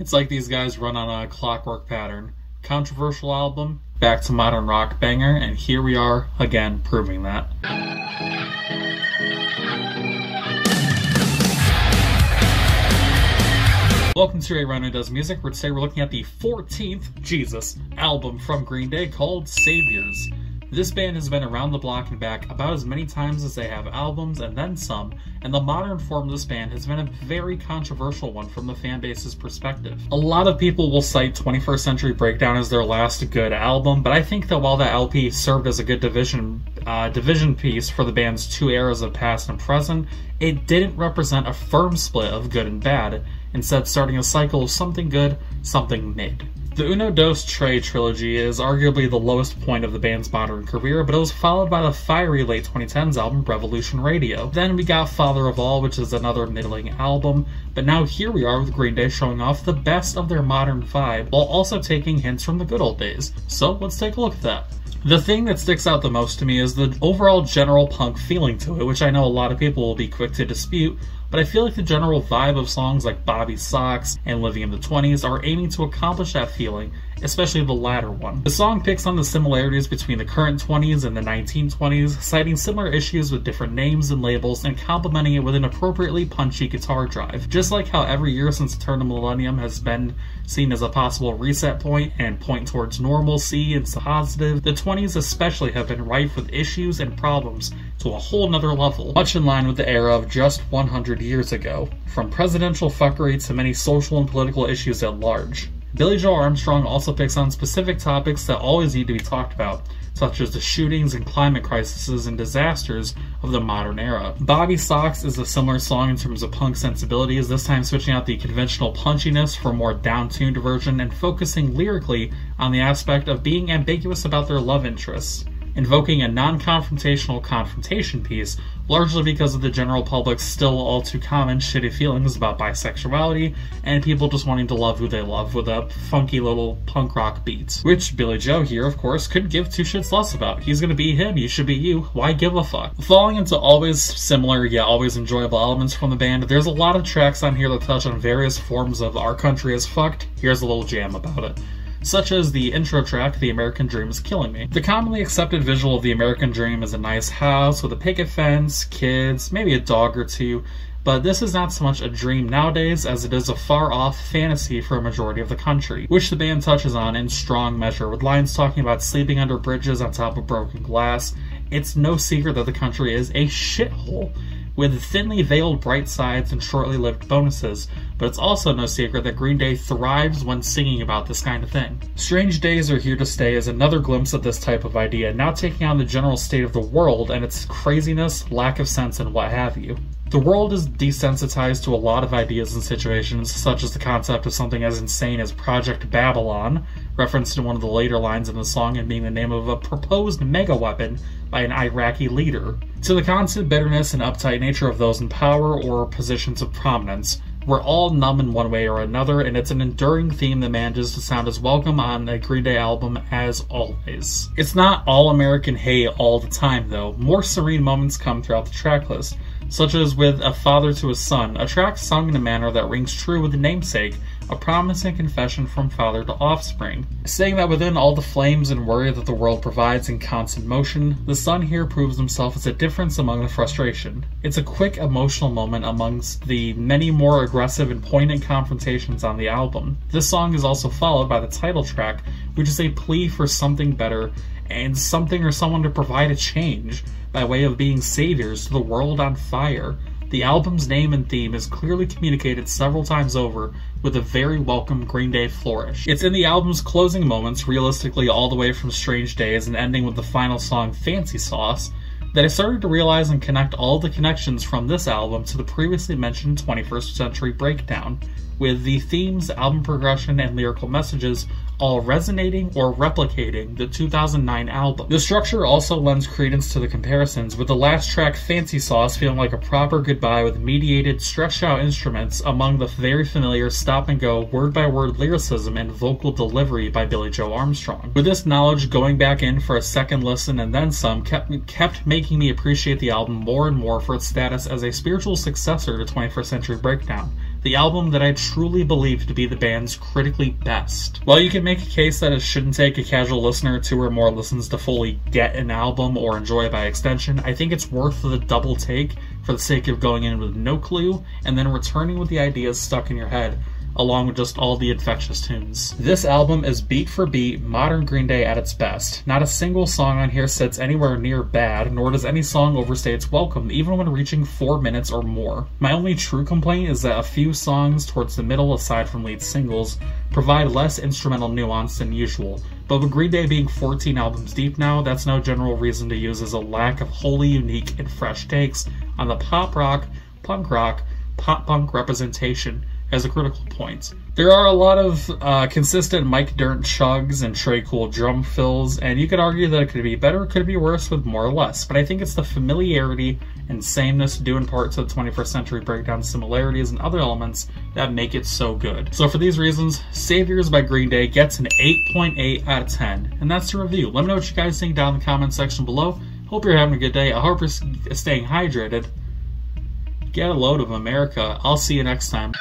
It's like these guys run on a clockwork pattern. Controversial album, back to modern rock banger, and here we are again proving that. Welcome to Reyronu Does Music, where today we're looking at the 14th, Jesus, album from Green Day called Saviors. This band has been around the block and back about as many times as they have albums and then some, and the modern form of this band has been a very controversial one from the fanbase's perspective. A lot of people will cite 21st Century Breakdown as their last good album, but I think that while that LP served as a good division uh, division piece for the band's two eras of past and present, it didn't represent a firm split of good and bad, instead starting a cycle of something good, something mid. The Uno Dos Tres trilogy is arguably the lowest point of the band's modern career, but it was followed by the fiery late 2010s album Revolution Radio. Then we got Father of All, which is another middling album, but now here we are with Green Day showing off the best of their modern vibe, while also taking hints from the good old days. So let's take a look at that. The thing that sticks out the most to me is the overall general punk feeling to it, which I know a lot of people will be quick to dispute, but I feel like the general vibe of songs like Bobby Sox and Living in the 20s are aiming to accomplish that feeling, especially the latter one. The song picks on the similarities between the current 20s and the 1920s, citing similar issues with different names and labels and complementing it with an appropriately punchy guitar drive. Just like how every year since the turn of millennium has been seen as a possible reset point and point towards normalcy and positive, the 20s especially have been rife with issues and problems to a whole nother level, much in line with the era of just 100 years ago, from presidential fuckery to many social and political issues at large. Billie Joe Armstrong also picks on specific topics that always need to be talked about, such as the shootings and climate crises and disasters of the modern era. Bobby Sox is a similar song in terms of punk sensibilities, this time switching out the conventional punchiness for a more down-tuned version and focusing lyrically on the aspect of being ambiguous about their love interests invoking a non confrontational confrontation piece, largely because of the general public's still all too common shitty feelings about bisexuality and people just wanting to love who they love with a funky little punk rock beat. Which Billie Joe here, of course, could give two shits less about. He's gonna be him, you should be you. Why give a fuck? Falling into always similar yet always enjoyable elements from the band, there's a lot of tracks on here that touch on various forms of our country is fucked. Here's a little jam about it such as the intro track, The American Dream is Killing Me. The commonly accepted visual of the American Dream is a nice house with a picket fence, kids, maybe a dog or two, but this is not so much a dream nowadays as it is a far off fantasy for a majority of the country, which the band touches on in strong measure, with lines talking about sleeping under bridges on top of broken glass. It's no secret that the country is a shithole with thinly veiled bright sides and shortly lived bonuses, but it's also no secret that Green Day thrives when singing about this kind of thing. Strange Days Are Here to Stay is another glimpse of this type of idea, now taking on the general state of the world and its craziness, lack of sense, and what have you. The world is desensitized to a lot of ideas and situations, such as the concept of something as insane as Project Babylon, referenced in one of the later lines in the song and being the name of a proposed mega weapon by an Iraqi leader, to the constant bitterness and uptight nature of those in power or positions of prominence. We're all numb in one way or another, and it's an enduring theme that manages to sound as welcome on a Green Day album as always. It's not all American hay all the time, though. More serene moments come throughout the tracklist such as with A Father to His Son, a track sung in a manner that rings true with the namesake, a promise and confession from father to offspring. Saying that within all the flames and worry that the world provides in constant motion, the son here proves himself as a difference among the frustration. It's a quick emotional moment amongst the many more aggressive and poignant confrontations on the album. This song is also followed by the title track, which is a plea for something better and something or someone to provide a change by way of being saviors to the world on fire. The album's name and theme is clearly communicated several times over with a very welcome Green Day flourish. It's in the album's closing moments, realistically all the way from Strange Days and ending with the final song Fancy Sauce, that I started to realize and connect all the connections from this album to the previously mentioned 21st Century Breakdown, with the themes, album progression, and lyrical messages all resonating or replicating the 2009 album. The structure also lends credence to the comparisons, with the last track Fancy Sauce feeling like a proper goodbye with mediated, stretched out instruments among the very familiar stop and go, word by word lyricism and vocal delivery by Billie Joe Armstrong. With this knowledge, going back in for a second listen and then some kept, kept making me appreciate the album more and more for its status as a spiritual successor to 21st Century Breakdown the album that I truly believe to be the band's critically best. While you can make a case that it shouldn't take a casual listener two or more listens to fully get an album or enjoy it by extension, I think it's worth the double take for the sake of going in with no clue and then returning with the ideas stuck in your head along with just all the infectious tunes. This album is beat for beat modern Green Day at its best. Not a single song on here sits anywhere near bad, nor does any song overstay its welcome, even when reaching 4 minutes or more. My only true complaint is that a few songs towards the middle, aside from lead singles, provide less instrumental nuance than usual. But with Green Day being 14 albums deep now, that's no general reason to use as a lack of wholly unique and fresh takes on the pop rock, punk rock, pop punk representation as a critical point. There are a lot of uh, consistent Mike Dirnt chugs and Tré Cool drum fills, and you could argue that it could be better, could be worse with more or less, but I think it's the familiarity and sameness due in part to the 21st century breakdown similarities and other elements that make it so good. So for these reasons, Saviors by Green Day gets an 8.8 out of 10, and that's the review. Let me know what you guys think down in the comment section below. Hope you're having a good day. I hope you're staying hydrated. Get a load of America. I'll see you next time.